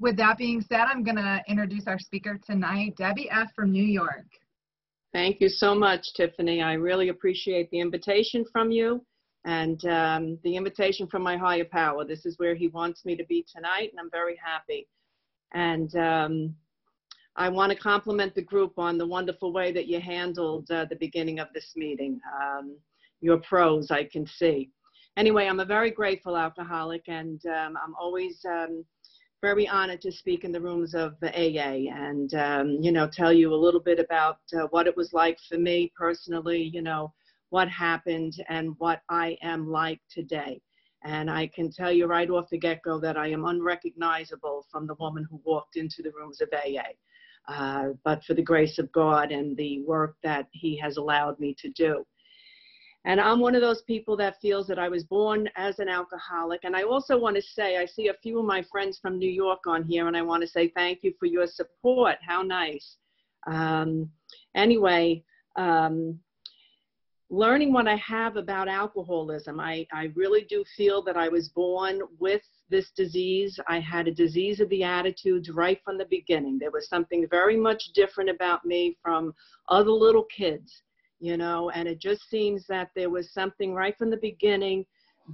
with that being said, I'm going to introduce our speaker tonight, Debbie F. from New York. Thank you so much, Tiffany. I really appreciate the invitation from you and um, the invitation from my higher power. This is where he wants me to be tonight, and I'm very happy. And um, I want to compliment the group on the wonderful way that you handled uh, the beginning of this meeting. Um, your pros, I can see. Anyway, I'm a very grateful alcoholic, and um, I'm always um, very honored to speak in the rooms of the AA and, um, you know, tell you a little bit about uh, what it was like for me personally, you know, what happened and what I am like today. And I can tell you right off the get go that I am unrecognizable from the woman who walked into the rooms of AA. Uh, but for the grace of God and the work that He has allowed me to do. And I'm one of those people that feels that I was born as an alcoholic. And I also want to say, I see a few of my friends from New York on here, and I want to say thank you for your support. How nice. Um, anyway, um, learning what I have about alcoholism, I, I really do feel that I was born with this disease. I had a disease of the attitudes right from the beginning. There was something very much different about me from other little kids, you know, and it just seems that there was something right from the beginning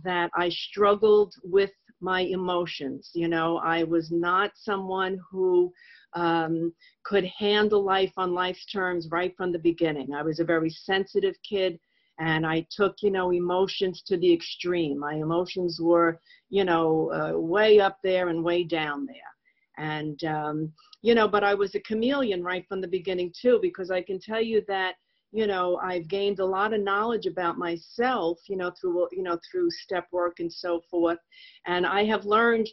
that I struggled with my emotions. You know, I was not someone who um, could handle life on life's terms right from the beginning. I was a very sensitive kid and I took, you know, emotions to the extreme. My emotions were, you know, uh, way up there and way down there. And, um, you know, but I was a chameleon right from the beginning too, because I can tell you that, you know, I've gained a lot of knowledge about myself, you know, through, you know, through step work and so forth. And I have learned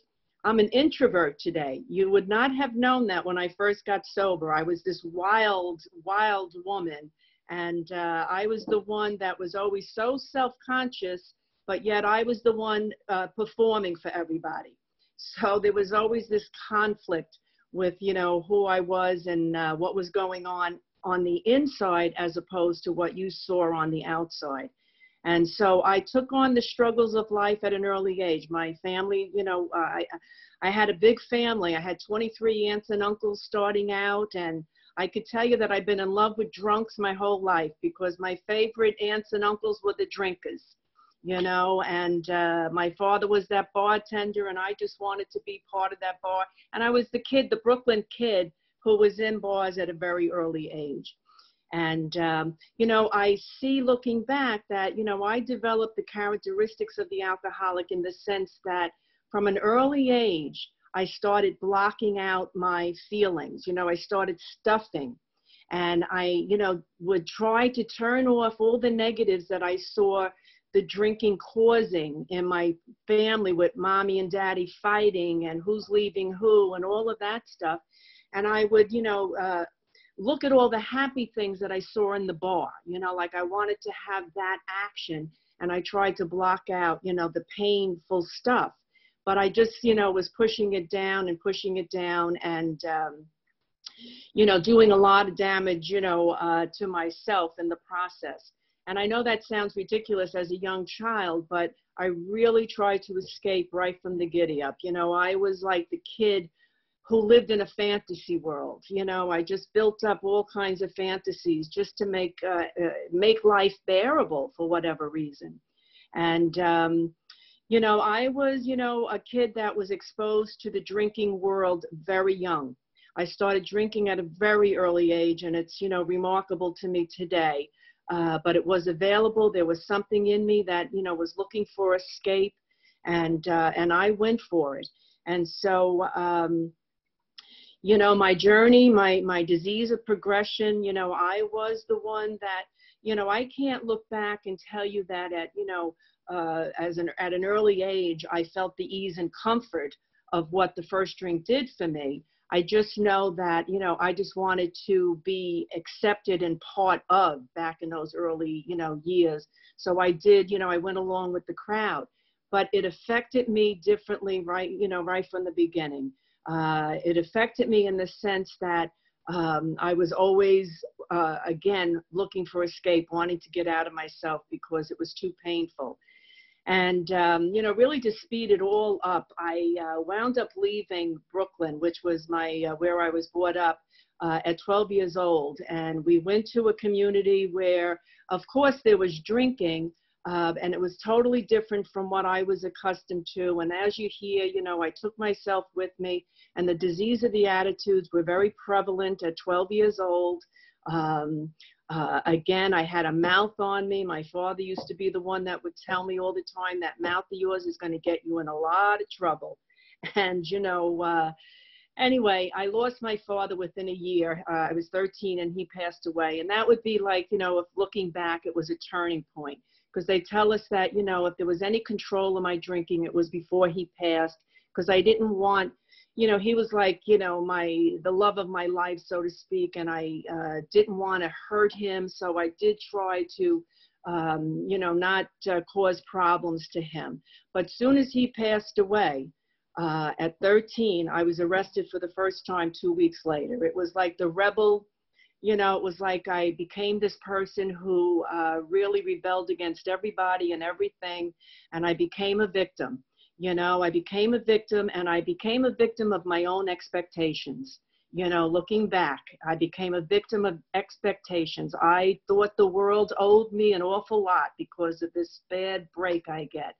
I'm an introvert today. You would not have known that when I first got sober. I was this wild, wild woman and uh, I was the one that was always so self conscious, but yet I was the one uh, performing for everybody. So there was always this conflict with, you know, who I was and uh, what was going on on the inside as opposed to what you saw on the outside. And so I took on the struggles of life at an early age. My family, you know, I, I had a big family. I had 23 aunts and uncles starting out, and I could tell you that I've been in love with drunks my whole life because my favorite aunts and uncles were the drinkers, you know, and uh, my father was that bartender and I just wanted to be part of that bar. And I was the kid, the Brooklyn kid who was in bars at a very early age. And, um, you know, I see looking back that, you know, I developed the characteristics of the alcoholic in the sense that from an early age, I started blocking out my feelings. You know, I started stuffing. And I, you know, would try to turn off all the negatives that I saw the drinking causing in my family with mommy and daddy fighting and who's leaving who and all of that stuff. And I would, you know, uh, look at all the happy things that I saw in the bar, you know, like I wanted to have that action and I tried to block out, you know, the painful stuff but I just, you know, was pushing it down and pushing it down and, um, you know, doing a lot of damage, you know, uh, to myself in the process. And I know that sounds ridiculous as a young child, but I really tried to escape right from the giddy up. You know, I was like the kid who lived in a fantasy world. You know, I just built up all kinds of fantasies just to make uh, uh, make life bearable for whatever reason. And um, you know, I was, you know, a kid that was exposed to the drinking world very young. I started drinking at a very early age, and it's, you know, remarkable to me today. Uh, but it was available. There was something in me that, you know, was looking for escape, and uh, and I went for it. And so, um, you know, my journey, my my disease of progression, you know, I was the one that, you know, I can't look back and tell you that at, you know, uh, as an, at an early age, I felt the ease and comfort of what the first drink did for me. I just know that, you know, I just wanted to be accepted and part of back in those early, you know, years. So I did, you know, I went along with the crowd, but it affected me differently, right, you know, right from the beginning. Uh, it affected me in the sense that um, I was always, uh, again, looking for escape, wanting to get out of myself because it was too painful. And, um, you know, really to speed it all up, I uh, wound up leaving Brooklyn, which was my, uh, where I was brought up uh, at 12 years old. And we went to a community where, of course, there was drinking, uh, and it was totally different from what I was accustomed to. And as you hear, you know, I took myself with me, and the disease of the attitudes were very prevalent at 12 years old. Um, uh, again, I had a mouth on me. My father used to be the one that would tell me all the time that mouth of yours is going to get you in a lot of trouble. And, you know, uh, anyway, I lost my father within a year. Uh, I was 13 and he passed away. And that would be like, you know, if looking back, it was a turning point because they tell us that, you know, if there was any control of my drinking, it was before he passed because I didn't want you know, he was like, you know, my the love of my life, so to speak, and I uh, didn't want to hurt him, so I did try to, um, you know, not uh, cause problems to him. But soon as he passed away, uh, at 13, I was arrested for the first time two weeks later. It was like the rebel, you know, it was like I became this person who uh, really rebelled against everybody and everything, and I became a victim. You know, I became a victim and I became a victim of my own expectations. You know, looking back, I became a victim of expectations. I thought the world owed me an awful lot because of this bad break I get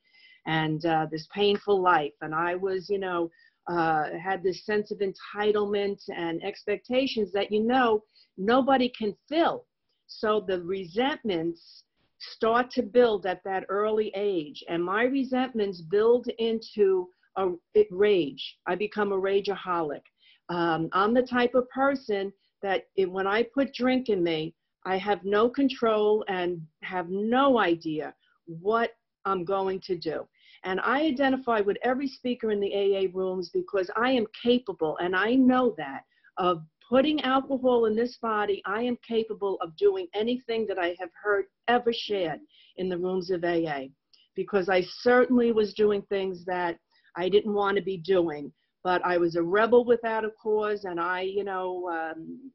and uh, this painful life. And I was, you know, uh, had this sense of entitlement and expectations that, you know, nobody can fill. So the resentments start to build at that early age. And my resentments build into a rage. I become a rageaholic. Um, I'm the type of person that it, when I put drink in me, I have no control and have no idea what I'm going to do. And I identify with every speaker in the AA rooms because I am capable, and I know that, of putting alcohol in this body, I am capable of doing anything that I have heard ever shared in the rooms of AA because I certainly was doing things that I didn't want to be doing. But I was a rebel without a cause, and I, you know, um,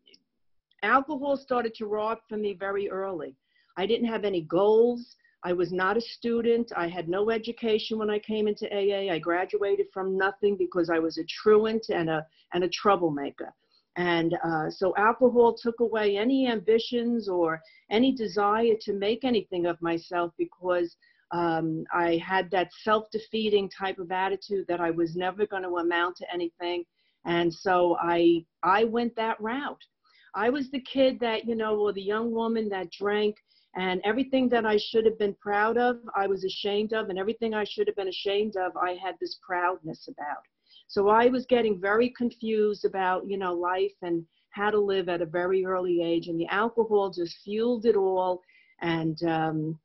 alcohol started to rob from me very early. I didn't have any goals. I was not a student. I had no education when I came into AA. I graduated from nothing because I was a truant and a, and a troublemaker. And uh, so alcohol took away any ambitions or any desire to make anything of myself because um, I had that self defeating type of attitude that I was never going to amount to anything. And so I, I went that route. I was the kid that, you know, or the young woman that drank and everything that I should have been proud of, I was ashamed of, and everything I should have been ashamed of, I had this proudness about. So I was getting very confused about, you know, life and how to live at a very early age. And the alcohol just fueled it all and, um,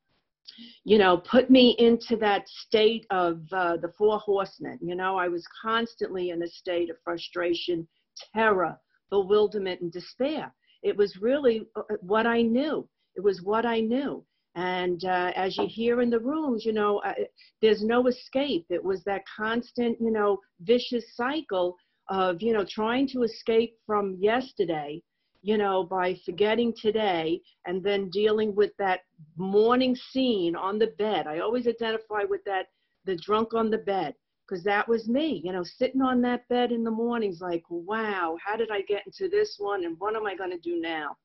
you know, put me into that state of uh, the four horsemen. You know, I was constantly in a state of frustration, terror, bewilderment, and despair. It was really uh, what I knew. It was what I knew. And uh, as you hear in the rooms, you know, uh, there's no escape. It was that constant, you know, vicious cycle of, you know, trying to escape from yesterday, you know, by forgetting today and then dealing with that morning scene on the bed. I always identify with that, the drunk on the bed, because that was me, you know, sitting on that bed in the mornings like, wow, how did I get into this one? And what am I going to do now?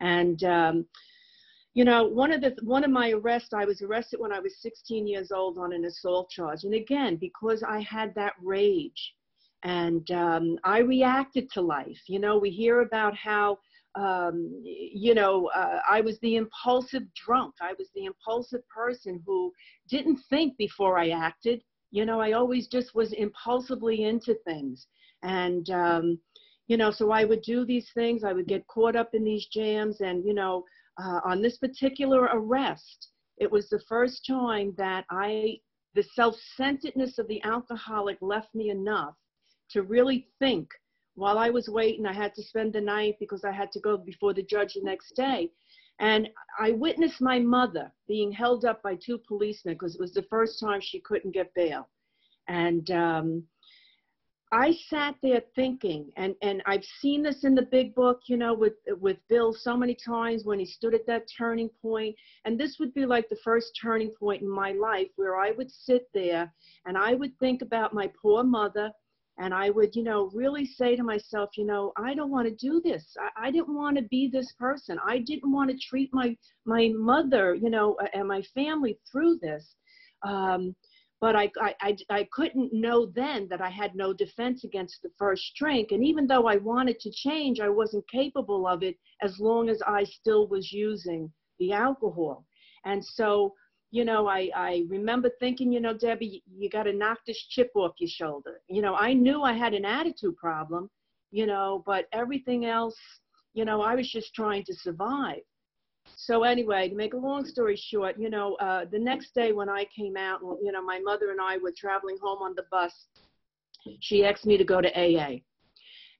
And, um, you know one of the one of my arrests i was arrested when i was 16 years old on an assault charge. And again because i had that rage and um, i reacted to life. You know we hear about how um, you know uh, i was the impulsive drunk. I was the impulsive person who didn't think before i acted. You know i always just was impulsively into things. And um, you know so i would do these things. I would get caught up in these jams and you know uh, on this particular arrest, it was the first time that I, the self centeredness of the alcoholic left me enough to really think while I was waiting. I had to spend the night because I had to go before the judge the next day. And I witnessed my mother being held up by two policemen because it was the first time she couldn't get bail. And um, I sat there thinking, and, and I've seen this in the big book, you know, with, with Bill so many times when he stood at that turning point. And this would be like the first turning point in my life where I would sit there and I would think about my poor mother and I would, you know, really say to myself, you know, I don't want to do this. I, I didn't want to be this person. I didn't want to treat my my mother, you know, and my family through this. Um, but I, I, I, couldn't know then that I had no defense against the first drink. And even though I wanted to change, I wasn't capable of it as long as I still was using the alcohol. And so you know, I, I remember thinking, you know, Debbie, you got to knock this chip off your shoulder. You know, I knew I had an attitude problem, you know, but everything else, you know, I was just trying to survive. So anyway, to make a long story short, you know, uh, the next day when I came out, you know, my mother and I were traveling home on the bus. She asked me to go to AA.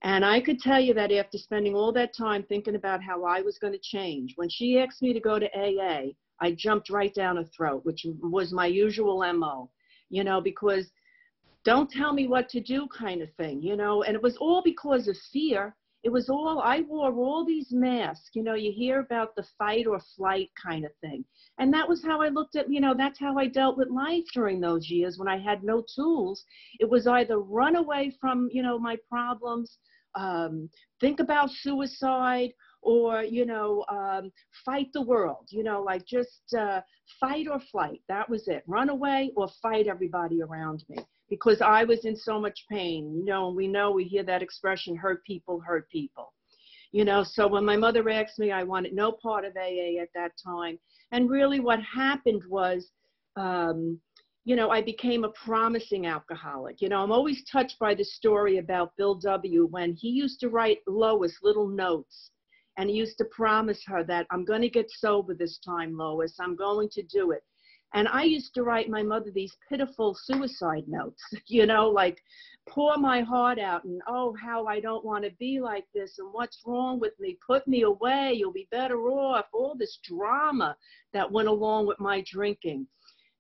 And I could tell you that after spending all that time thinking about how I was going to change, when she asked me to go to AA, I jumped right down her throat, which was my usual MO, you know, because don't tell me what to do kind of thing, you know, and it was all because of fear. It was all, I wore all these masks, you know, you hear about the fight or flight kind of thing. And that was how I looked at, you know, that's how I dealt with life during those years when I had no tools. It was either run away from, you know, my problems, um, think about suicide, or you know um, fight the world you know like just uh, fight or flight that was it run away or fight everybody around me because i was in so much pain you know and we know we hear that expression hurt people hurt people you know so when my mother asked me i wanted no part of aa at that time and really what happened was um, you know, I became a promising alcoholic. You know, I'm always touched by the story about Bill W. when he used to write Lois little notes and he used to promise her that I'm going to get sober this time, Lois. I'm going to do it. And I used to write my mother these pitiful suicide notes, you know, like pour my heart out and oh, how I don't want to be like this and what's wrong with me. Put me away. You'll be better off. All this drama that went along with my drinking.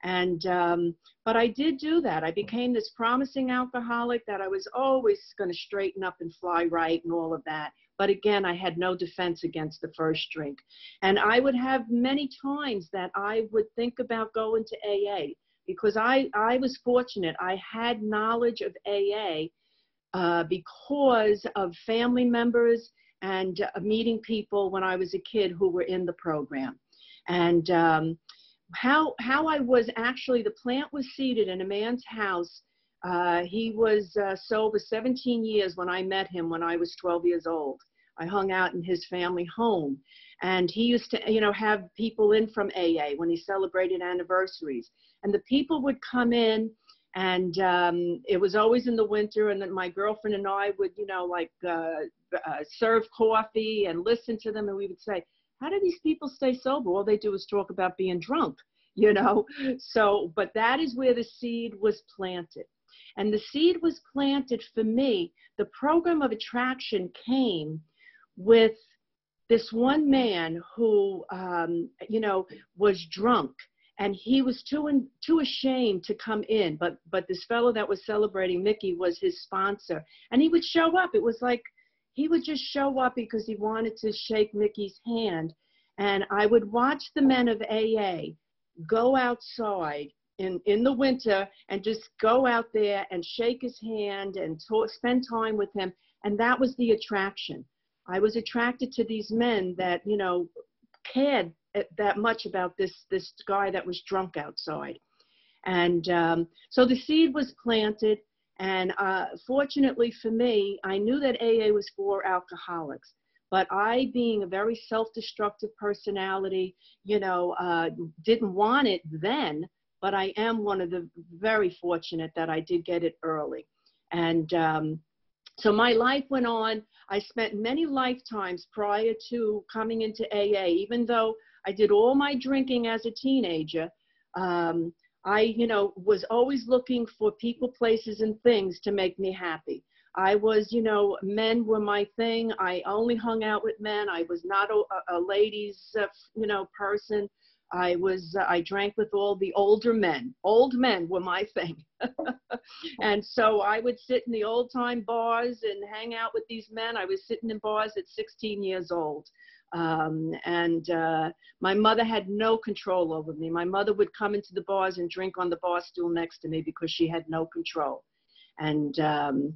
And, um, but I did do that. I became this promising alcoholic that I was always going to straighten up and fly right and all of that. But again, I had no defense against the first drink. And I would have many times that I would think about going to AA because I, I was fortunate. I had knowledge of AA uh, because of family members and uh, meeting people when I was a kid who were in the program. And um, how, how I was actually, the plant was seated in a man's house uh, he was uh, sober 17 years when I met him when I was 12 years old. I hung out in his family home. And he used to, you know, have people in from AA when he celebrated anniversaries. And the people would come in, and um, it was always in the winter. And then my girlfriend and I would, you know, like uh, uh, serve coffee and listen to them. And we would say, How do these people stay sober? All they do is talk about being drunk, you know? So, but that is where the seed was planted. And the seed was planted for me. The program of attraction came with this one man who, um, you know, was drunk and he was too in, too ashamed to come in. But but this fellow that was celebrating Mickey was his sponsor, and he would show up. It was like he would just show up because he wanted to shake Mickey's hand. And I would watch the men of AA go outside in, in the winter and just go out there and shake his hand and talk, spend time with him. And that was the attraction. I was attracted to these men that, you know, cared that much about this, this guy that was drunk outside. And um, so the seed was planted. And uh, fortunately for me, I knew that AA was for alcoholics. But I, being a very self destructive personality, you know, uh, didn't want it then but I am one of the very fortunate that I did get it early. And um, so my life went on. I spent many lifetimes prior to coming into AA, even though I did all my drinking as a teenager. Um, I, you know, was always looking for people, places, and things to make me happy. I was, you know, men were my thing. I only hung out with men. I was not a, a ladies, uh, you know, person. I was uh, I drank with all the older men. Old men were my thing. and so I would sit in the old time bars and hang out with these men. I was sitting in bars at 16 years old. Um, and uh, my mother had no control over me. My mother would come into the bars and drink on the bar stool next to me because she had no control. And um,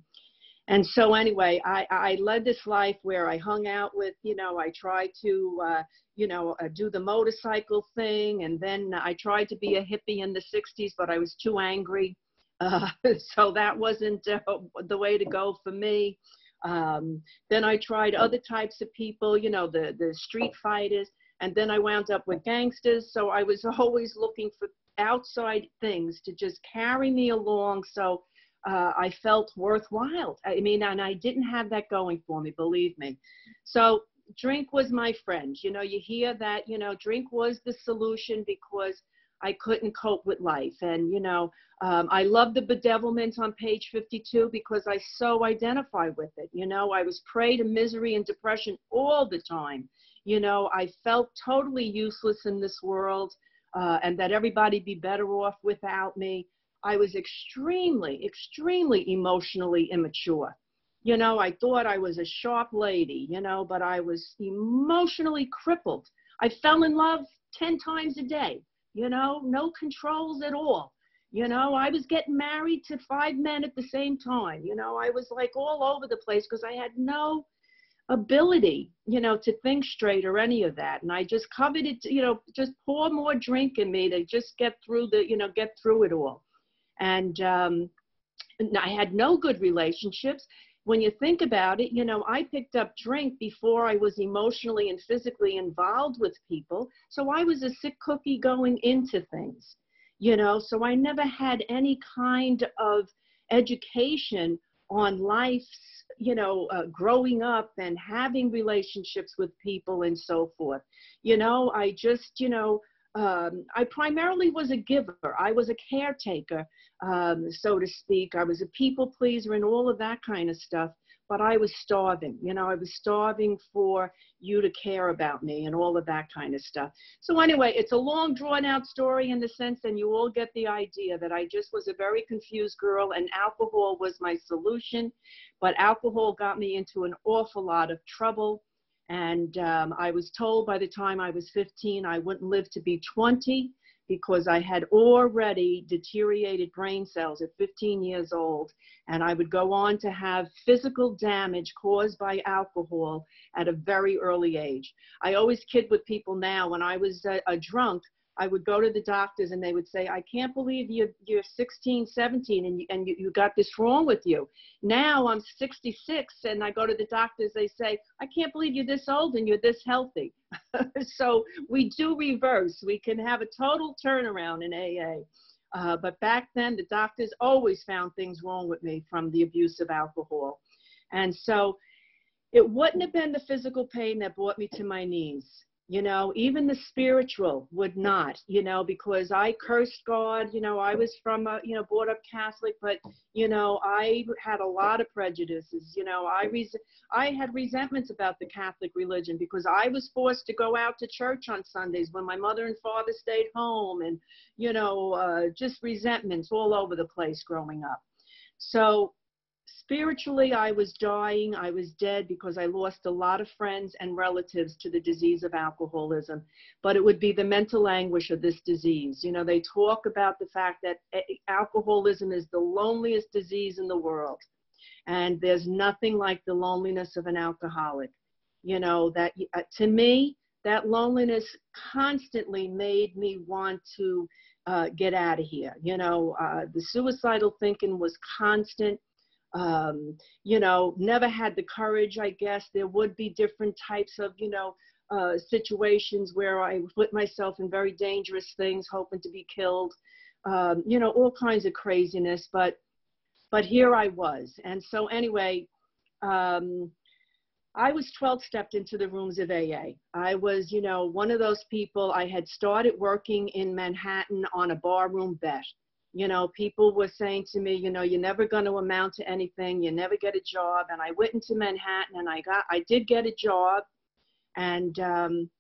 and so anyway, I, I led this life where I hung out with, you know, I tried to, uh, you know, uh, do the motorcycle thing, and then I tried to be a hippie in the '60s, but I was too angry, uh, so that wasn't uh, the way to go for me. Um, then I tried other types of people, you know, the the street fighters, and then I wound up with gangsters. So I was always looking for outside things to just carry me along. So uh, I felt worthwhile. I mean, and I didn't have that going for me, believe me. So drink was my friend. You know, you hear that, you know, drink was the solution because I couldn't cope with life. And, you know, um, I love the bedevilment on page 52 because I so identify with it. You know, I was prey to misery and depression all the time. You know, I felt totally useless in this world uh, and that everybody be better off without me. I was extremely, extremely emotionally immature. You know, I thought I was a sharp lady, you know, but I was emotionally crippled. I fell in love 10 times a day, you know, no controls at all. You know, I was getting married to five men at the same time. You know, I was like all over the place because I had no ability, you know, to think straight or any of that. And I just coveted, you know, just pour more drink in me to just get through the, you know, get through it all and um, I had no good relationships. When you think about it, you know, I picked up drink before I was emotionally and physically involved with people. So I was a sick cookie going into things, you know, so I never had any kind of education on life's, you know, uh, growing up and having relationships with people and so forth. You know, I just, you know, um, I primarily was a giver. I was a caretaker, um, so to speak. I was a people pleaser and all of that kind of stuff. But I was starving. You know, I was starving for you to care about me and all of that kind of stuff. So anyway, it's a long, drawn out story in the sense, and you all get the idea that I just was a very confused girl, and alcohol was my solution. But alcohol got me into an awful lot of trouble and um, I was told by the time I was 15 I wouldn't live to be 20 because I had already deteriorated brain cells at 15 years old. And I would go on to have physical damage caused by alcohol at a very early age. I always kid with people now when I was a, a drunk, I would go to the doctors and they would say, I can't believe you're, you're 16, 17 and, you, and you, you got this wrong with you. Now I'm 66 and I go to the doctors, they say, I can't believe you're this old and you're this healthy. so we do reverse. We can have a total turnaround in AA. Uh, but back then, the doctors always found things wrong with me from the abuse of alcohol. And so it wouldn't have been the physical pain that brought me to my knees you know even the spiritual would not you know because i cursed god you know i was from a you know brought up catholic but you know i had a lot of prejudices you know i res- i had resentments about the catholic religion because i was forced to go out to church on sundays when my mother and father stayed home and you know uh, just resentments all over the place growing up. So Spiritually, I was dying. I was dead because I lost a lot of friends and relatives to the disease of alcoholism. But it would be the mental anguish of this disease. You know, they talk about the fact that eh, alcoholism is the loneliest disease in the world. And there's nothing like the loneliness of an alcoholic. You know, that uh, to me, that loneliness constantly made me want to uh, get out of here. You know, uh, the suicidal thinking was constant um, you know, never had the courage, I guess. There would be different types of, you know, uh, situations where I put myself in very dangerous things, hoping to be killed, um, you know, all kinds of craziness. But, but here I was. And so anyway, um, I was 12 stepped into the rooms of AA. I was, you know, one of those people. I had started working in Manhattan on a barroom bet you know, people were saying to me, you know, you're never going to amount to anything. You never get a job. And I went into Manhattan and I got, I did get a job. And um,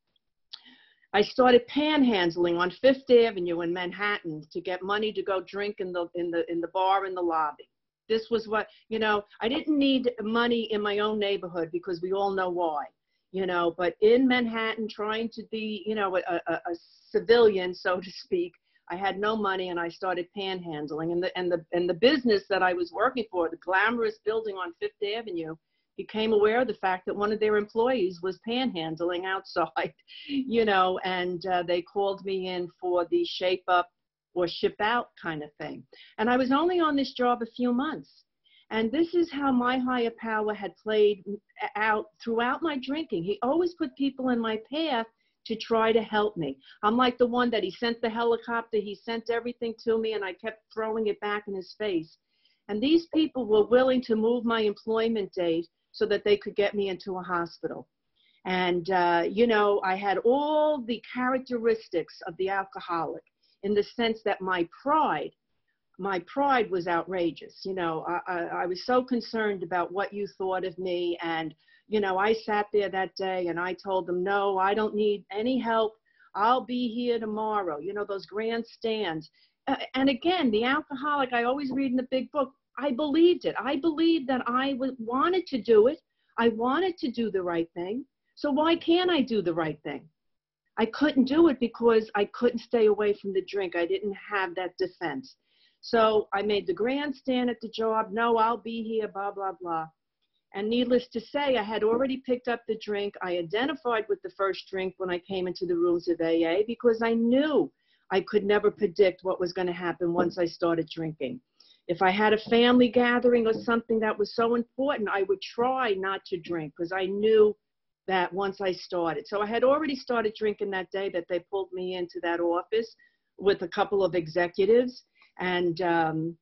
I started panhandling on Fifth Avenue in Manhattan to get money to go drink in the in the in the bar in the lobby. This was what you know. I didn't need money in my own neighborhood because we all know why. You know, but in Manhattan, trying to be you know a, a, a civilian, so to speak, I had no money and I started panhandling. And the and the and the business that I was working for, the glamorous building on Fifth Avenue, became aware of the fact that one of their employees was panhandling outside, you know, and uh, they called me in for the shape up or ship out kind of thing. And I was only on this job a few months. And this is how my higher power had played out throughout my drinking. He always put people in my path to try to help me. I'm like the one that he sent the helicopter, he sent everything to me, and I kept throwing it back in his face. And these people were willing to move my employment date so that they could get me into a hospital. And, uh, you know, I had all the characteristics of the alcoholic in the sense that my pride, my pride was outrageous. You know, I, I, I was so concerned about what you thought of me. And, you know, I sat there that day and I told them, no, I don't need any help. I'll be here tomorrow. You know, those grandstands. Uh, and again, the alcoholic, I always read in the big book, I believed it. I believed that I w- wanted to do it. I wanted to do the right thing. So why can't I do the right thing? I couldn't do it because I couldn't stay away from the drink. I didn't have that defense. So I made the grandstand at the job. No, I'll be here, blah, blah, blah. And needless to say, I had already picked up the drink. I identified with the first drink when I came into the rooms of AA because I knew I could never predict what was going to happen once I started drinking. If I had a family gathering or something that was so important, I would try not to drink because I knew that once I started. So I had already started drinking that day that they pulled me into that office with a couple of executives. And, um,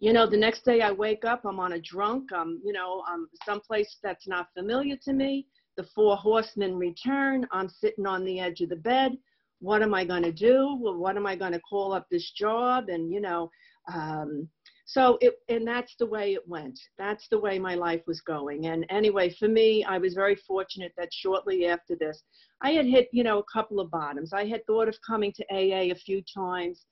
you know, the next day I wake up, I'm on a drunk, I'm, you know, I'm someplace that's not familiar to me. The four horsemen return. I'm sitting on the edge of the bed. What am I going to do? Well, what am I going to call up this job? And, you know, um, so it and that's the way it went that's the way my life was going and anyway for me i was very fortunate that shortly after this i had hit you know a couple of bottoms i had thought of coming to aa a few times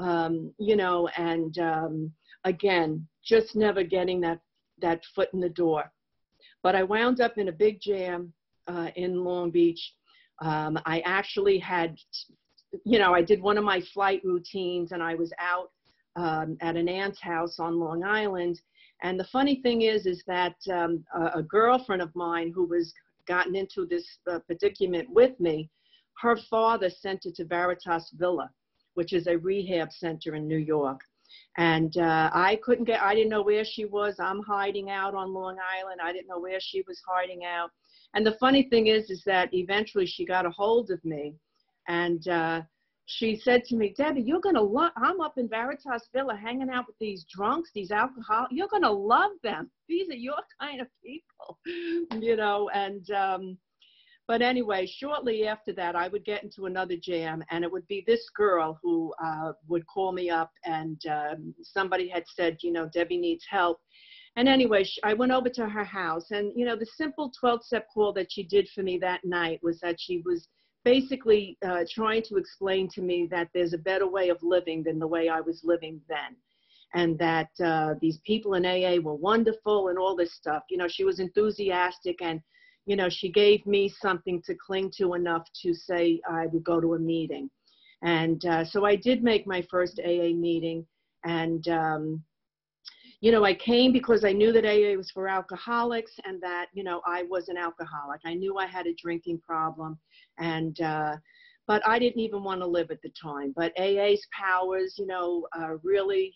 um, you know and um, again just never getting that that foot in the door. But i wound up in a big jam uh, in long beach. Um, i actually had you know i did one of my flight routines and i was out um, at an aunt's house on Long Island. And the funny thing is, is that um, a, a, girlfriend of mine who was gotten into this uh, predicament with me, her father sent her to Veritas Villa, which is a rehab center in New York. And uh, I couldn't get, I didn't know where she was. I'm hiding out on Long Island. I didn't know where she was hiding out. And the funny thing is, is that eventually she got a hold of me and uh, she said to me, Debbie, you're going to love, I'm up in Veritas Villa hanging out with these drunks, these alcohol, you're going to love them. These are your kind of people, you know, and, um, but anyway, shortly after that, I would get into another jam, and it would be this girl who uh, would call me up, and um, somebody had said, you know, Debbie needs help. And anyway, I went over to her house, and you know, the simple 12-step call that she did for me that night was that she was basically uh, trying to explain to me that there's a better way of living than the way I was living then. And that uh, these people in AA were wonderful and all this stuff. You know, she was enthusiastic and, you know, she gave me something to cling to enough to say I would go to a meeting. And uh, so I did make my first AA meeting. And, um, you know, I came because I knew that AA was for alcoholics and that, you know, I was an alcoholic. I knew I had a drinking problem and, uh, but I didn't even want to live at the time. But AA's powers, you know, uh, really,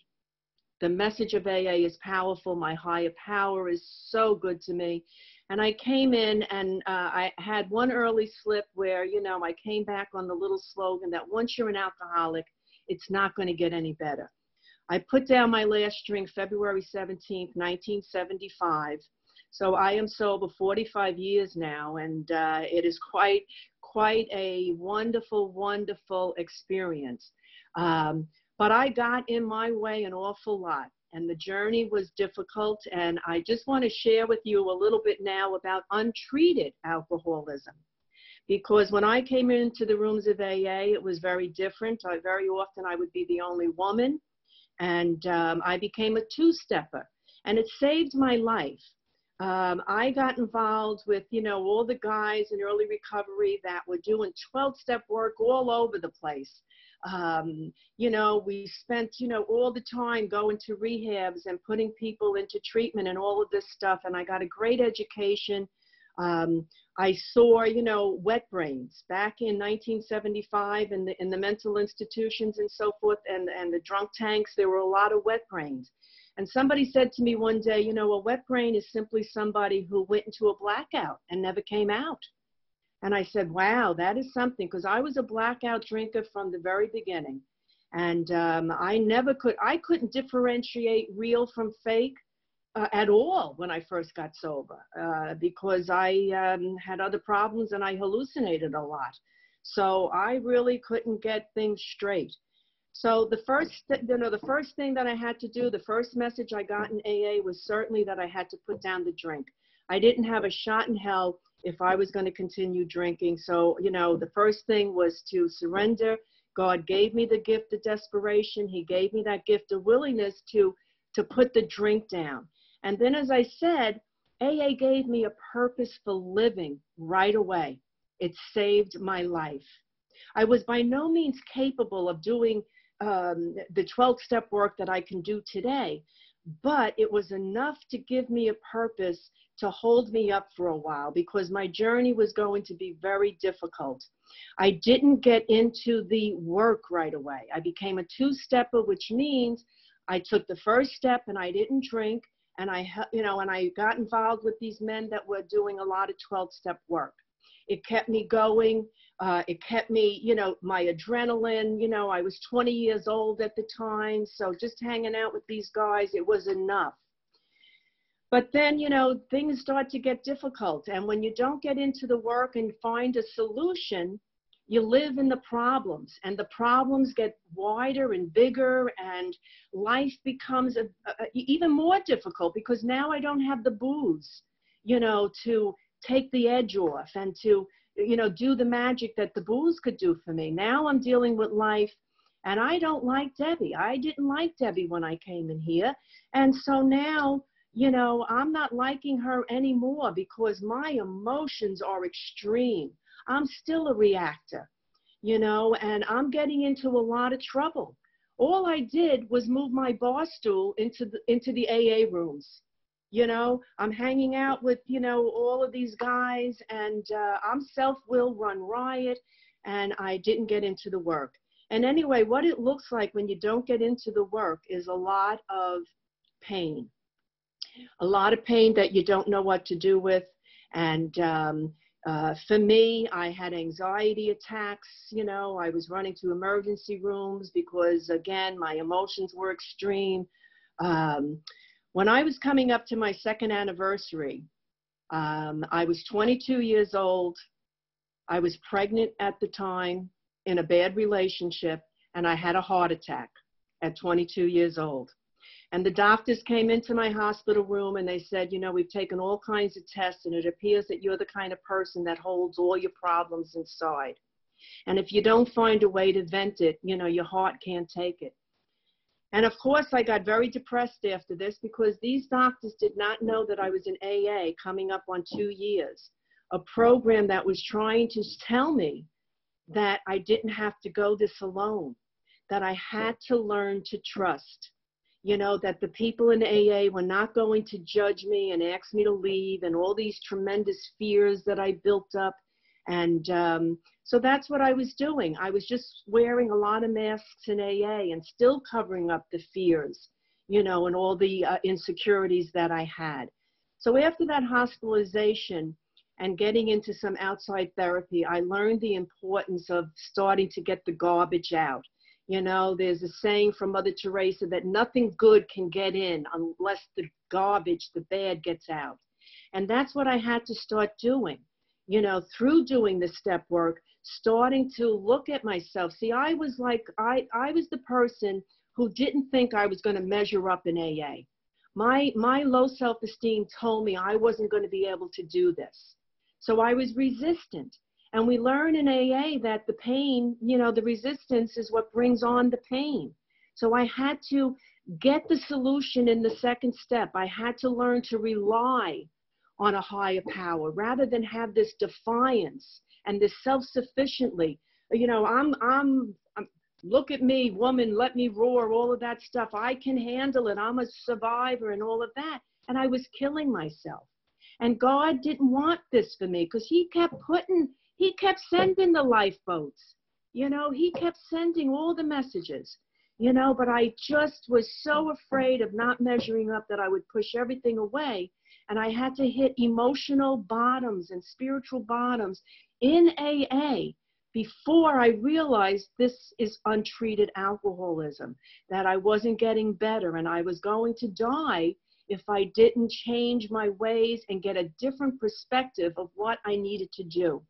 the message of AA is powerful. My higher power is so good to me. And I came in and uh, I had one early slip where, you know, I came back on the little slogan that once you're an alcoholic, it's not going to get any better. I put down my last drink February 17th, 1975. So I am sober 45 years now, and uh, it is quite, quite a wonderful, wonderful experience. Um, but I got in my way an awful lot, and the journey was difficult. And I just want to share with you a little bit now about untreated alcoholism because when I came into the rooms of AA, it was very different. I very often I would be the only woman, and um, I became a two-stepper, and it saved my life. Um, I got involved with, you know, all the guys in early recovery that were doing 12-step work all over the place. Um, you know, we spent, you know, all the time going to rehabs and putting people into treatment and all of this stuff. And I got a great education. Um, I saw, you know, wet brains back in 1975 in the in the mental institutions and so forth, and and the drunk tanks. There were a lot of wet brains. And somebody said to me one day, you know, a wet brain is simply somebody who went into a blackout and never came out. And I said, wow, that is something, because I was a blackout drinker from the very beginning. And um, I never could, I couldn't differentiate real from fake uh, at all when I first got sober uh, because I um, had other problems and I hallucinated a lot. So I really couldn't get things straight. So the first, you know, the first thing that I had to do, the first message I got in AA was certainly that I had to put down the drink. I didn't have a shot in hell if I was going to continue drinking. So, you know, the first thing was to surrender. God gave me the gift of desperation. He gave me that gift of willingness to to put the drink down. And then as I said, AA gave me a purpose for living right away. It saved my life. I was by no means capable of doing um, the 12 step work that I can do today, but it was enough to give me a purpose to hold me up for a while because my journey was going to be very difficult. I didn't get into the work right away. I became a two stepper, which means I took the first step and I didn't drink and I, you know, and I got involved with these men that were doing a lot of 12 step work. It kept me going. Uh, it kept me, you know, my adrenaline, you know, I was 20 years old at the time. So just hanging out with these guys, it was enough. But then, you know, things start to get difficult. And when you don't get into the work and find a solution, you live in the problems and the problems get wider and bigger and life becomes a, a, even more difficult because now I don't have the booze, you know, to take the edge off and to, you know, do the magic that the booze could do for me. Now I'm dealing with life and I don't like Debbie. I didn't like Debbie when I came in here. And so now you know, I'm not liking her anymore because my emotions are extreme. I'm still a reactor, you know, and I'm getting into a lot of trouble. All I did was move my bar stool into the into the AA rooms. You know, I'm hanging out with, you know, all of these guys and uh, I'm self-will run riot and I didn't get into the work. And anyway, what it looks like when you don't get into the work is a lot of pain a lot of pain that you don't know what to do with. And um, uh, for me, I had anxiety attacks. You know, I was running to emergency rooms because, again, my emotions were extreme. Um, when I was coming up to my second anniversary, um, I was 22 years old. I was pregnant at the time in a bad relationship, and I had a heart attack at 22 years old. And the doctors came into my hospital room and they said, you know, we've taken all kinds of tests and it appears that you're the kind of person that holds all your problems inside. And if you don't find a way to vent it, you know, your heart can't take it. And of course, I got very depressed after this because these doctors did not know that I was in AA coming up on two years, a program that was trying to tell me that I didn't have to go this alone, that I had to learn to trust you know, that the people in AA were not going to judge me and ask me to leave and all these tremendous fears that I built up. And um, so that's what I was doing. I was just wearing a lot of masks in AA and still covering up the fears, you know, and all the uh, insecurities that I had. So after that hospitalization and getting into some outside therapy, I learned the importance of starting to get the garbage out you know, there's a saying from Mother Teresa that nothing good can get in unless the garbage, the bad gets out. And that's what I had to start doing, you know, through doing the step work, starting to look at myself. See, I was like, I, I was the person who didn't think I was going to measure up in AA. My, my low self esteem told me I wasn't going to be able to do this. So I was resistant. And we learn in AA that the pain, you know, the resistance is what brings on the pain. So I had to get the solution in the second step. I had to learn to rely on a higher power rather than have this defiance and this self-sufficiently. You know, I'm, I'm, I'm, look at me, woman, let me roar, all of that stuff. I can handle it. I'm a survivor and all of that. And I was killing myself. And God didn't want this for me because He kept putting, He kept sending the lifeboats. You know, He kept sending all the messages, you know, but I just was so afraid of not measuring up that I would push everything away. And I had to hit emotional bottoms and spiritual bottoms in AA before I realized this is untreated alcoholism, that I wasn't getting better and I was going to die if I didn't change my ways and get a different perspective of what I needed to do.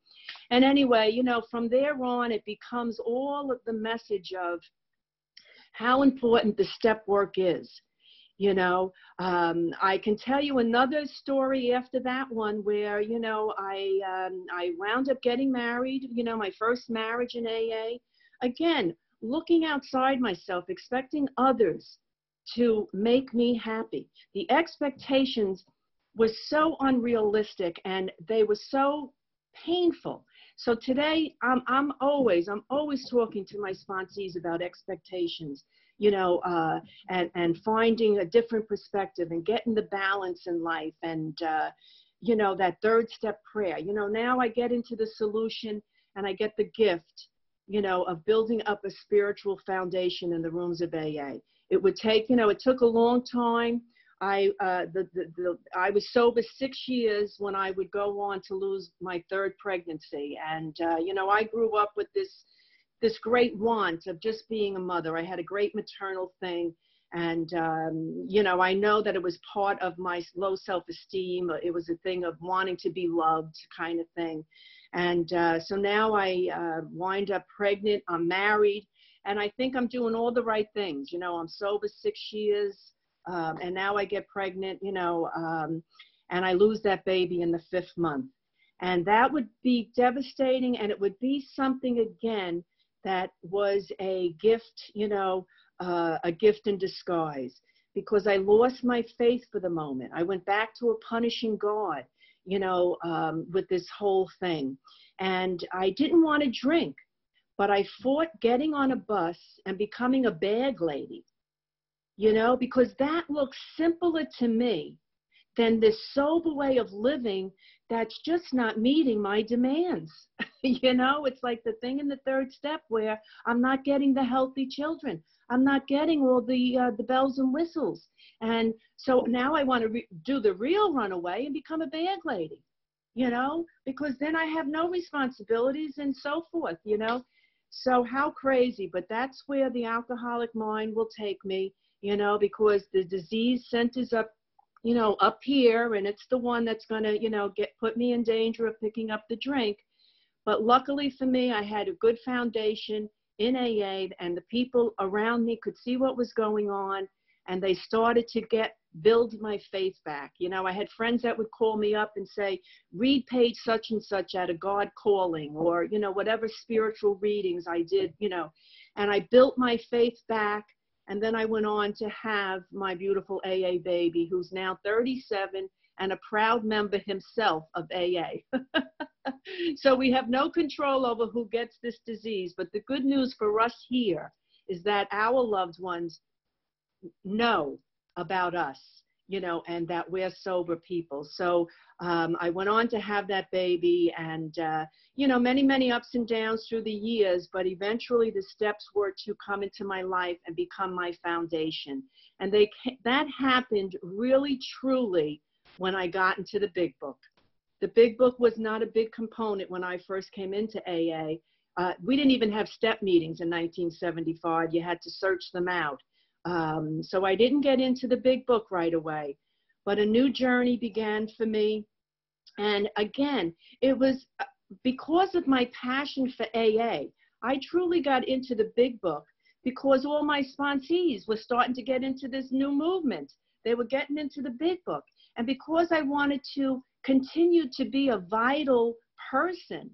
And anyway, you know, from there on, it becomes all of the message of how important the step work is. You know, um, I can tell you another story after that one where, you know, I, um, I wound up getting married, you know, my first marriage in AA. Again, looking outside myself, expecting others to make me happy. The expectations was so unrealistic and they were so painful. So today I'm, I'm always, I'm always talking to my sponsees about expectations, you know, uh, and, and finding a different perspective and getting the balance in life and, uh, you know, that third step prayer. You know, now I get into the solution and I get the gift, you know, of building up a spiritual foundation in the rooms of AA. It would take, you know, it took a long time. I, uh, the, the, the, I was sober six years when I would go on to lose my third pregnancy. And, uh, you know, I grew up with this, this great want of just being a mother. I had a great maternal thing. And, um, you know, I know that it was part of my low self esteem. It was a thing of wanting to be loved, kind of thing. And uh, so now I uh, wind up pregnant. I'm married and I think I'm doing all the right things. You know, I'm sober six years, um, and now I get pregnant. You know, um, and I lose that baby in the fifth month, and that would be devastating, and it would be something again that was a gift. You know, uh, a gift in disguise because I lost my faith for the moment. I went back to a punishing God, you know, um, with this whole thing. And I didn't want to drink but I fought getting on a bus and becoming a bag lady, you know, because that looks simpler to me than this sober way of living that's just not meeting my demands. you know, it's like the thing in the third step where I'm not getting the healthy children. I'm not getting all the uh, the bells and whistles. And so now I want to re- do the real runaway and become a bag lady. You know, because then I have no responsibilities and so forth, you know. So how crazy, but that's where the alcoholic mind will take me, you know, because the disease centers up, you know, up here and it's the one that's going to, you know, get put me in danger of picking up the drink. But luckily for me, I had a good foundation in AA and the people around me could see what was going on and they started to get build my faith back. You know, I had friends that would call me up and say, read page such and such at a God calling, or, you know, whatever spiritual readings I did, you know, and I built my faith back. And then I went on to have my beautiful AA baby, who's now 37 and a proud member himself of AA. so we have no control over who gets this disease. But the good news for us here is that our loved ones know about us, you know, and that we're sober people. So um, I went on to have that baby and, uh, you know, many, many ups and downs through the years, but eventually the steps were to come into my life and become my foundation. And they, that happened really, truly when I got into the big book. The big book was not a big component when I first came into AA. Uh, we didn't even have step meetings in 1975. You had to search them out. Um, so I didn't get into the big book right away, but a new journey began for me. And again, it was uh, because of my passion for AA. I truly got into the big book because all my sponsees were starting to get into this new movement. They were getting into the big book. And because I wanted to continue to be a vital person,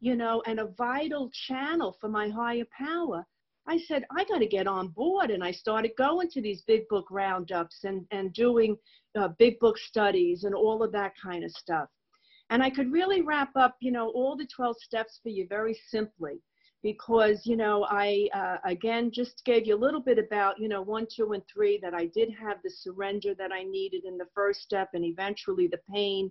you know, and a vital channel for my higher power, I said, I got to get on board. And I started going to these big book roundups and, and doing uh, big book studies and all of that kind of stuff. And I could really wrap up, you know, all the 12 steps for you very simply because, you know, I, uh, again, just gave you a little bit about, you know, one, two, and three, that I did have the surrender that I needed in the first step and eventually the pain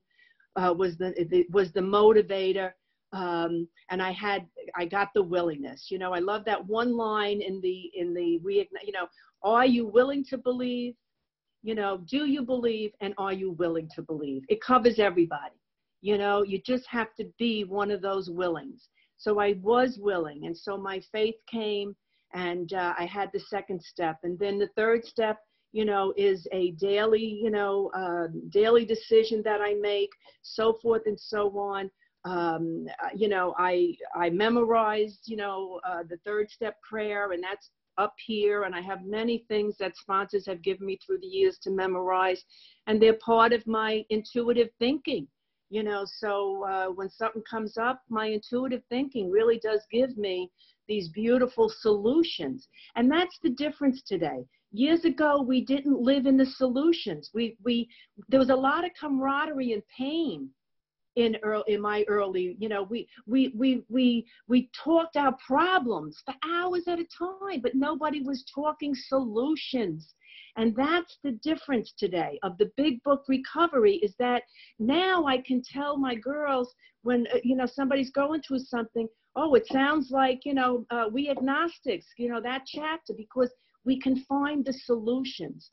uh, was the, the, was the motivator um, and I had I got the willingness. You know, I love that one line in the in the we you know, are you willing to believe? You know, do you believe and are you willing to believe? It covers everybody. You know, you just have to be one of those willings. So I was willing, and so my faith came, and uh, I had the second step, and then the third step you know, is a daily, you know, uh, daily decision that I make, so forth and so on um, uh, you know, I I memorized, you know, uh, the third step prayer, and that's up here. And I have many things that sponsors have given me through the years to memorize, and they're part of my intuitive thinking. You know, so uh, when something comes up, my intuitive thinking really does give me these beautiful solutions, and that's the difference today. Years ago, we didn't live in the solutions. We we there was a lot of camaraderie and pain in early, in my early you know we we we we we talked our problems for hours at a time but nobody was talking solutions. And that's the difference today of the big book recovery is that now i can tell my girls when uh, you know somebody's going through something oh it sounds like you know uh, we agnostics you know that chapter because we can find the solutions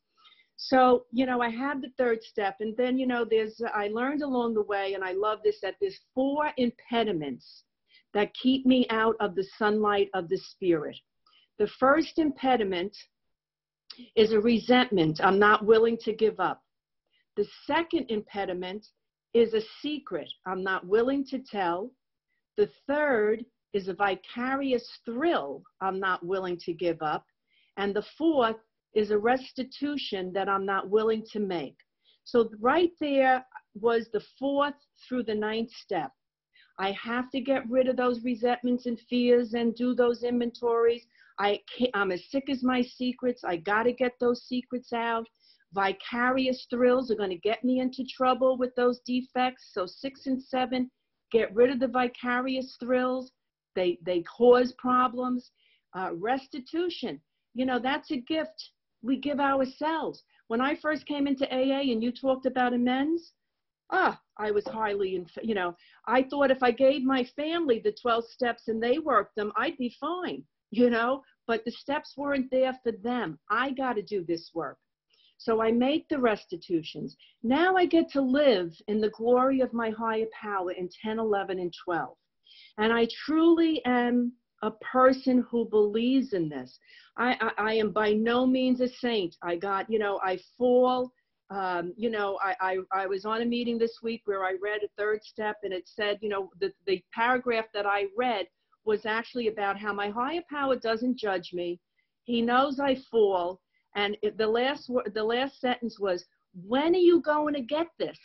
so, you know, I have the third step, and then, you know, there's, I learned along the way, and I love this, that there's four impediments that keep me out of the sunlight of the spirit. The first impediment is a resentment. I'm not willing to give up. The second impediment is a secret. I'm not willing to tell. The third is a vicarious thrill I'm not willing to give up. And the fourth is a restitution that I'm not willing to make. So right there was the fourth through the ninth step. I have to get rid of those resentments and fears and do those inventories. I I'm as sick as my secrets. I got to get those secrets out. Vicarious thrills are going to get me into trouble with those defects. So six and seven, get rid of the vicarious thrills. They they cause problems. Uh, restitution, you know, that's a gift we give ourselves. When I first came into AA and you talked about amends, ah, I was highly, you know, I thought if I gave my family the 12 steps and they worked them, I'd be fine, you know, but the steps weren't there for them. I got to do this work. So I make the restitutions. Now I get to live in the glory of my higher power in 10, 11, and 12. And I truly am a person who believes in this. I, I, I, am by no means a saint. I got, you know, I fall. Um, you know, I, I, I was on a meeting this week where I read a third step and it said, you know, the, the paragraph that I read was actually about how my higher power doesn't judge me. He knows I fall. And the last, the last sentence was, when are you going to get this?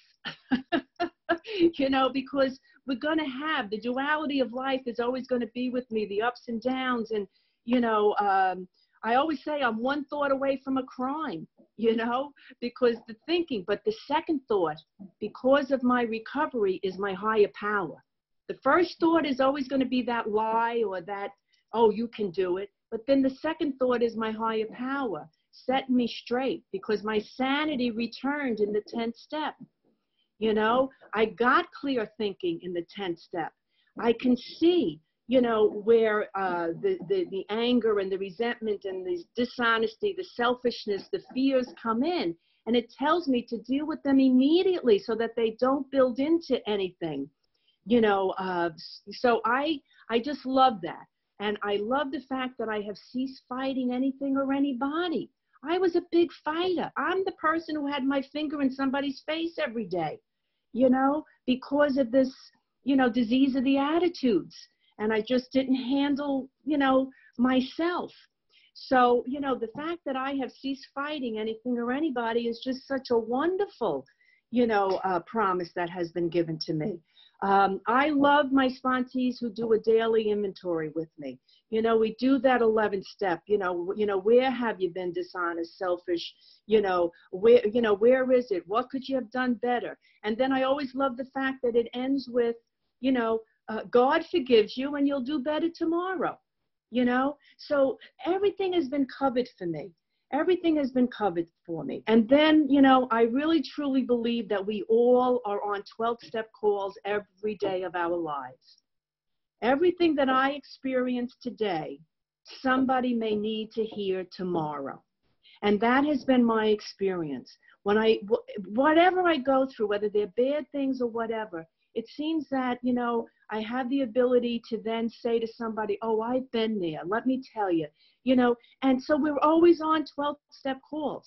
you know, because we're going to have the duality of life is always going to be with me, the ups and downs. And, you know, um, I always say I'm one thought away from a crime, you know, because the thinking, but the second thought, because of my recovery, is my higher power. The first thought is always going to be that lie or that, oh, you can do it. But then the second thought is my higher power, set me straight because my sanity returned in the 10th step. You know, I got clear thinking in the 10th step. I can see, you know, where uh, the, the, the anger and the resentment and the dishonesty, the selfishness, the fears come in. And it tells me to deal with them immediately so that they don't build into anything. You know, uh, so I, I just love that. And I love the fact that I have ceased fighting anything or anybody. I was a big fighter. I'm the person who had my finger in somebody's face every day, you know, because of this, you know, disease of the attitudes. And I just didn't handle, you know, myself. So, you know, the fact that I have ceased fighting anything or anybody is just such a wonderful, you know, uh, promise that has been given to me. Um, I love my sponsees who do a daily inventory with me. You know, we do that 11 step You know, you know, where have you been dishonest, selfish? You know, where, you know, where is it? What could you have done better? And then I always love the fact that it ends with, you know, uh, God forgives you and you'll do better tomorrow. You know, so everything has been covered for me everything has been covered for me. And then, you know, I really truly believe that we all are on 12 step calls every day of our lives. Everything that I experience today, somebody may need to hear tomorrow. And that has been my experience. When I, whatever I go through, whether they're bad things or whatever, it seems that, you know, I have the ability to then say to somebody, Oh, I've been there. Let me tell you, you know, and so we're always on 12 step calls.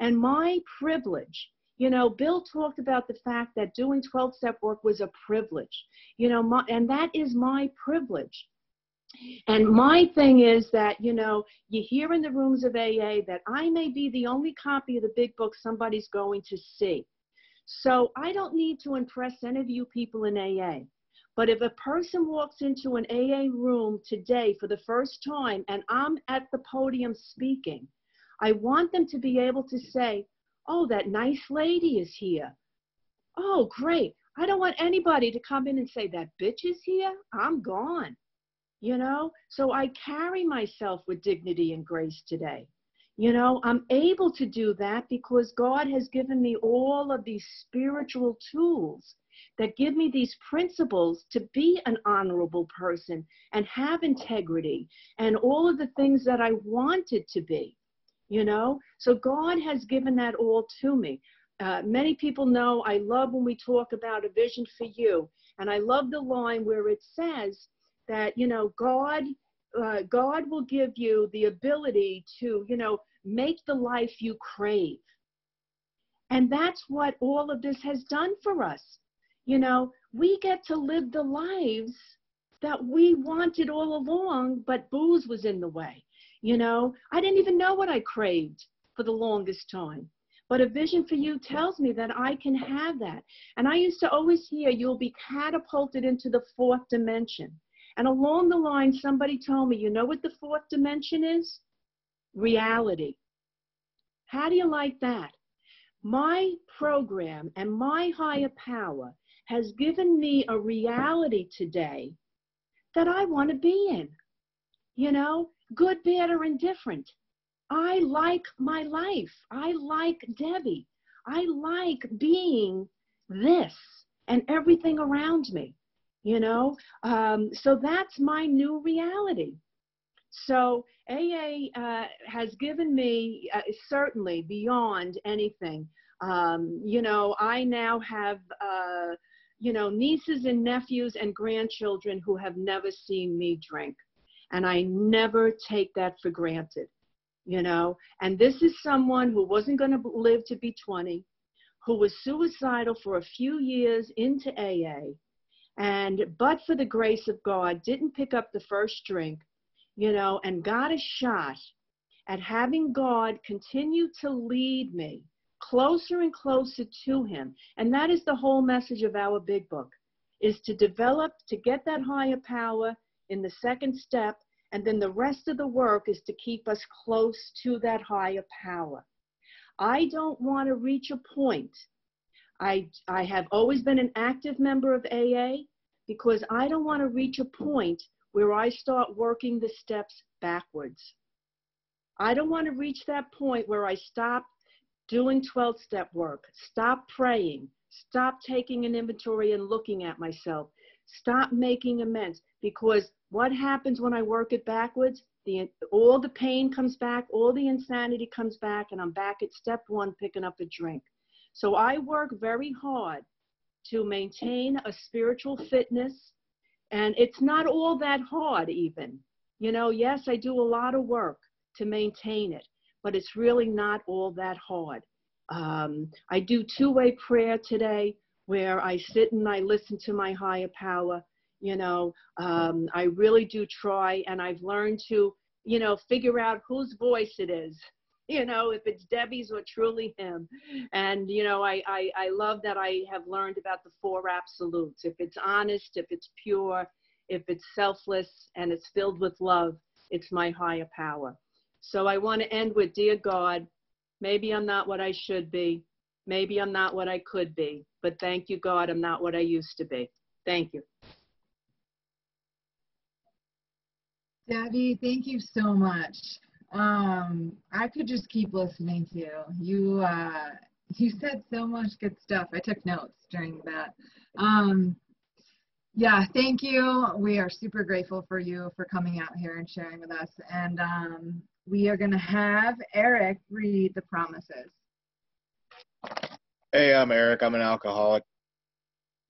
And my privilege, you know, Bill talked about the fact that doing 12 step work was a privilege, you know, my, and that is my privilege. And my thing is that, you know, you hear in the rooms of AA that I may be the only copy of the big book somebody's going to see. So I don't need to impress any of you people in AA. But if a person walks into an AA room today for the first time and I'm at the podium speaking, I want them to be able to say, Oh, that nice lady is here. Oh, great. I don't want anybody to come in and say, That bitch is here. I'm gone. You know? So I carry myself with dignity and grace today. You know, I'm able to do that because God has given me all of these spiritual tools that give me these principles to be an honorable person and have integrity and all of the things that I wanted to be, you know? So God has given that all to me. Uh, many people know I love when we talk about a vision for you. And I love the line where it says that, you know, God, uh, God will give you the ability to, you know, make the life you crave. And that's what all of this has done for us. You know, we get to live the lives that we wanted all along, but booze was in the way. You know, I didn't even know what I craved for the longest time. But a vision for you tells me that I can have that. And I used to always hear you'll be catapulted into the fourth dimension. And along the line, somebody told me, you know what the fourth dimension is? Reality. How do you like that? My program and my higher power has given me a reality today that I want to be in. You know, good, bad, or indifferent. I like my life. I like Debbi. I like being this and everything around me, you know? Um, so that's my new reality. So AA uh, has given me, uh, certainly beyond anything, um, you know, I now have uh, you know, nieces and nephews and grandchildren who have never seen me drink. And I never take that for granted, you know. And this is someone who wasn't going to live to be 20, who was suicidal for a few years into AA, and but for the grace of God, didn't pick up the first drink, you know, and got a shot at having God continue to lead me closer and closer to him. And that is the whole message of our big book is to develop to get that higher power in the second step and then the rest of the work is to keep us close to that higher power. I don't want to reach a point. I, I have always been an active member of AA because I don't want to reach a point where I start working the steps backwards. I don't want to reach that point where I stop doing 12 step work, stop praying, stop taking an inventory and looking at myself, stop making amends. Because what happens when I work it backwards? The, all the pain comes back, all the insanity comes back, and I'm back at step one picking up a drink. So I work very hard to maintain a spiritual fitness, and it's not all that hard, even. You know, yes, I do a lot of work to maintain it but it's really not all that hard. Um, I do two way prayer today where I sit and I listen to my higher power. You know, um, I really do try, and I've learned to, you know, figure out whose voice it is. you know, if it's Debbi's or truly him. And, you know, I, I, I love that I have learned about the four absolutes. If it's honest, if it's pure, if it's selfless, and it's filled with love, it's my higher power. So I want to end with Dear God, maybe I'm not what I should be. Maybe I'm not what I could be. But thank you, God, I'm not what I used to be. Thank you. Debbi, thank you so much. Um, I could just keep listening to you. You uh, you said so much good stuff. I took notes during that. Um, yeah, thank you. We are super grateful for you for coming out here and sharing with us. And um, we are going to have Eric read the promises. Hey, I'm Eric. I'm an alcoholic.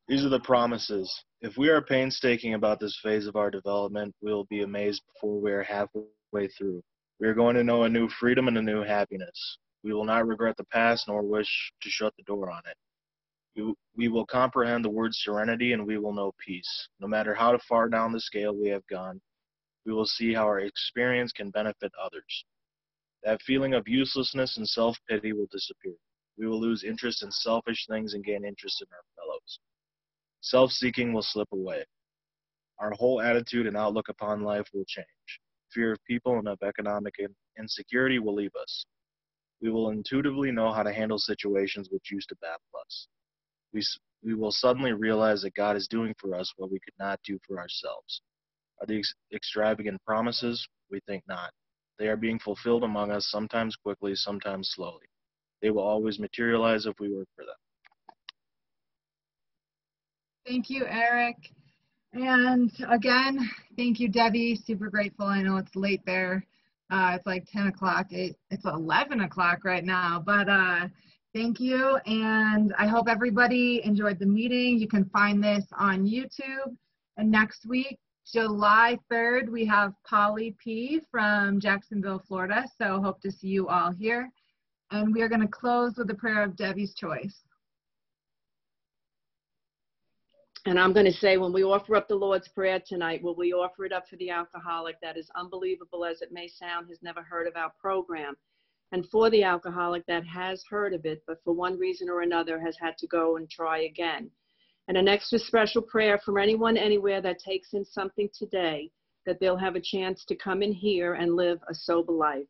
These are the promises. If we are painstaking about this phase of our development, we will be amazed before we are halfway through. We are going to know a new freedom and a new happiness. We will not regret the past nor wish to shut the door on it. We, will comprehend the word serenity and we will know peace. No matter how far down the scale we have gone, we will see how our experience can benefit others. That feeling of uselessness and self pity will disappear. We will lose interest in selfish things and gain interest in our fellows. Self seeking will slip away. Our whole attitude and outlook upon life will change. Fear of people and of economic insecurity will leave us. We will intuitively know how to handle situations which used to baffle us we, we will suddenly realize that God is doing for us what we could not do for ourselves. Are these extravagant promises? We think not. They are being fulfilled among us, sometimes quickly, sometimes slowly. They will always materialize if we work for them. Thank you, Eric. And again, thank you, Debbi. Super grateful. I know it's late there. Uh, it's like 10 o'clock. It, it's 11 o'clock right now, but uh, Thank you, and I hope everybody enjoyed the meeting. You can find this on YouTube. And next week, July 3rd, we have Polly P from Jacksonville, Florida. So hope to see you all here. And we are going to close with a prayer of Debbi's choice. And I'm going to say, when we offer up the Lord's Prayer tonight, will we offer it up for the alcoholic that is unbelievable as it may sound, has never heard of our program and for the alcoholic that has heard of it, but for one reason or another has had to go and try again. And an extra special prayer for anyone anywhere that takes in something today that they'll have a chance to come in here and live a sober life.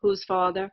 Whose Father?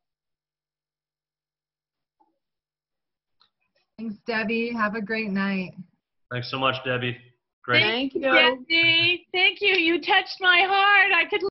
Thanks, Debbi. Have a great night. Thanks so much, Debbi. Great. Thank you. Jesse, thank you. You touched my heart. I could